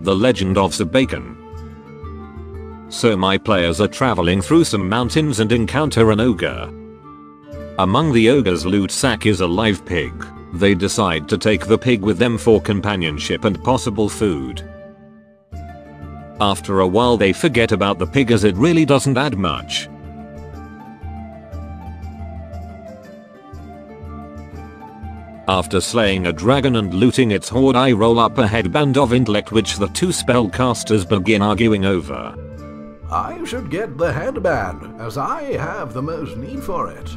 The Legend of Sir Bacon. So my players are traveling through some mountains and encounter an ogre. Among the ogre's loot sack is a live pig. They decide to take the pig with them for companionship and possible food. After a while they forget about the pig as it really doesn't add much. After slaying a dragon and looting its hoard I roll up a headband of intellect which the two spellcasters begin arguing over. I should get the headband, as I have the most need for it.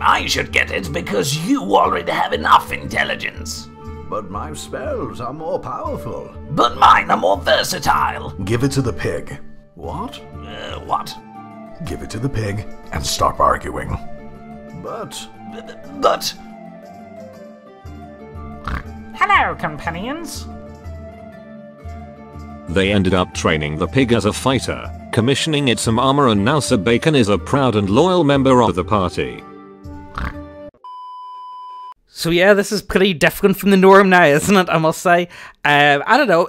I should get it because you already have enough intelligence. But my spells are more powerful. But mine are more versatile. Give it to the pig. What? Uh, what? Give it to the pig and stop arguing. But. But. Hello, companions. They ended up training the pig as a fighter, commissioning it some armor and now Sir Bacon is a proud and loyal member of the party. So yeah, this is pretty different from the norm now, isn't it? I must say. Um, I don't know,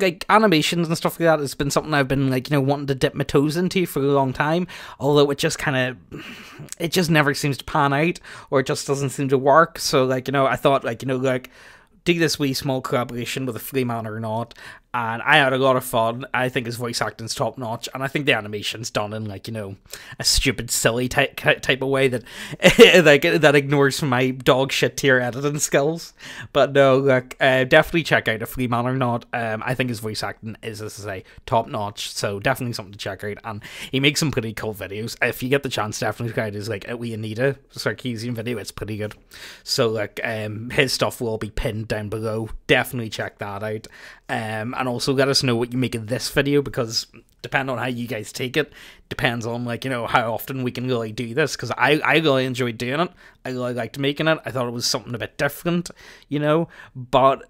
like animations and stuff like that has been something I've been like you know wanting to dip my toes into for a long time. Although it just kind of, it just never seems to pan out, or it just doesn't seem to work. So like you know, I thought like you know like do this wee small collaboration with a free man or not and I had a lot of fun. I think his voice acting's top notch, and I think the animation's done in like you know a stupid, silly type type of way that like that ignores my dog shit tier editing skills. But no, look, uh, definitely check out a free man or not. Um, I think his voice acting is, as I say, top notch. So definitely something to check out, and he makes some pretty cool videos. If you get the chance, definitely check out his like a wee Anita Sarkeesian video. It's pretty good. So like um, his stuff will be pinned down below. Definitely check that out. Um, and also let us know what you make of this video because depending on how you guys take it, depends on like you know how often we can really do this. Because I I really enjoyed doing it. I really liked making it. I thought it was something a bit different, you know. But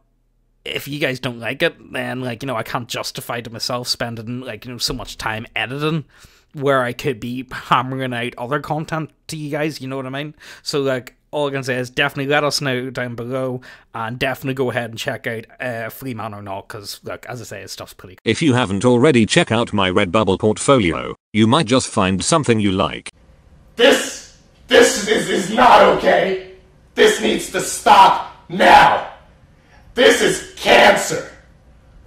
if you guys don't like it, then like you know I can't justify to myself spending like you know so much time editing where I could be hammering out other content to you guys. You know what I mean? So like all I can say is definitely let us know down below and definitely go ahead and check out uh, Free Man or not because, look, as I say, his stuff's pretty If you haven't already, check out my Redbubble portfolio. You might just find something you like. This, this is, is not okay. This needs to stop now. This is cancer.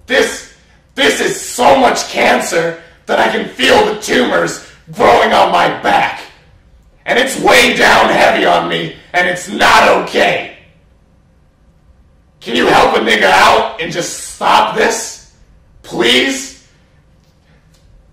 This, this is so much cancer that I can feel the tumors growing on my back and it's way down heavy on me, and it's not okay. Can you help a nigga out and just stop this? Please?